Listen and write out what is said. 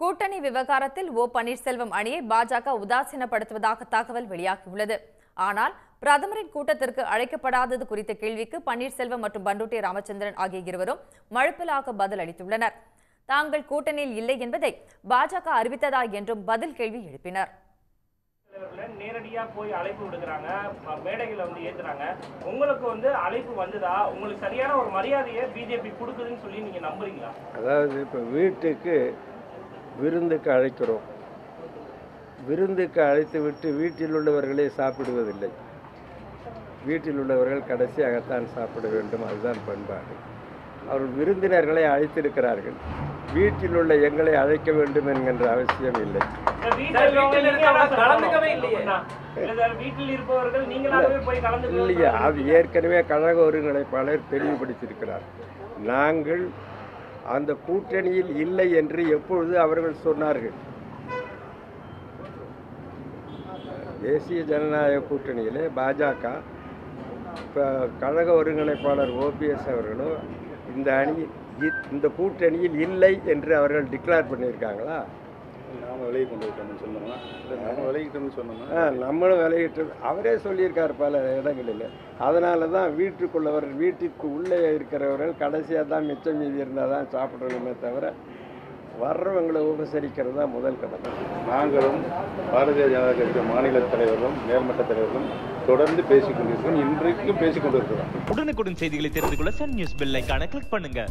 கூட்டணி விவகாரத்தில் ஓ பன்னீர்செல்வம் அணியை பாஜக உதாசீனப்படுத்துவதாக தகவல் வெளியாகியுள்ளது. ஆனால் பிரதமரின் கூட்டத்திற்கு அழைக்கப்படாதது குறித்த கேள்விக்கு பன்னீர்செல்வம் மற்றும் பண்டூட்டி ராமச்சந்திரன் ஆகிய இருவரும் மழுப்பலாக பதில் அளித்துள்ளனர். தாங்கள் கூட்டணியில் இல்லை என்பதை பாஜக அறிவித்ததா என்றும் பதில் கேள்வி எழுப்பினர். நேரடியா போய் அழைப்பு விடுக்கிறாங்க மேடைகளை வந்து ஏத்துறாங்க. உங்களுக்கு வந்து அழைப்பு வந்ததா? உங்களுக்கு சரியான ஒரு மரியாதையை பிஜேபி கொடுக்குதுன்னு சொல்லி நீங்க நம்புறீங்களா? அதாவது இப்போ வீட்டுக்கு விருந்துக்கு அழைக்கிறோம். விருந்துக்கு அழைத்து விட்டு வீட்டில் உள்ளவர்களே சாப்பிடுவதில்லை. வீட்டில் உள்ளவர்கள் கடைசியாகத்தான் சாப்பிட வேண்டும். அதுதான் பண்பாடு. அவர்கள் விருந்தினர்களை அழைத்திருக்கிறார்கள். வீட்டில் உள்ள எங்களை அழைக்க வேண்டும் என்கின்ற அவசியம் இல்லை. இல்லையா. அது ஏற்கனவே கழக ஒருங்கிணைப்பாளர் தெளிவுபடுத்தியிருக்கிறார். நாங்கள் அந்த கூட்டணியில் இல்லை என்று எப்பொழுது அவர்கள் சொன்னார்கள்? தேசிய ஜனநாயக கூட்டணியிலே பாஜக இப்போ கழக ஒருங்கிணைப்பாளர் ஓபிஎஸ் அவர்களும் இந்த அணி இந்த கூட்டணியில் இல்லை என்று அவர்கள் டிக்ளேர் பண்ணியிருக்காங்களா? நாம விலகி கொண்டு இருக்கோம்னு சொன்னோமா இல்லை நாம விலகிட்டோம்னு சொன்னோமா ஆ, நம்மளும் விலகிட்டு அவரே சொல்லியிருக்கார் பல இடங்களில். அதனால தான் வீட்டுக்குள்ளவர் வீட்டிற்கு உள்ளே இருக்கிறவர்கள் கடைசியாக தான் மிச்சம் மீதி இருந்தால் தான் சாப்பிடணுமே தவிர வர்றவங்களை உபசரிக்கிறது தான் முதல் கடமை நாங்களும் பாரதிய ஜனதா கட்சி மாநில தலைவர்களும் மேல்மட்ட தலைவர்களும் தொடர்ந்து பேசிக் கொண்டிருக்கிறோம் இன்றைக்கும் பேசிக் கொண்டிருக்கிறோம் உடனுக்குடன் செய்திகளை தெரிந்து கொள்ள சன் நியூஸ் பெல் ஐகானை கிளிக் பண்ணுங்க.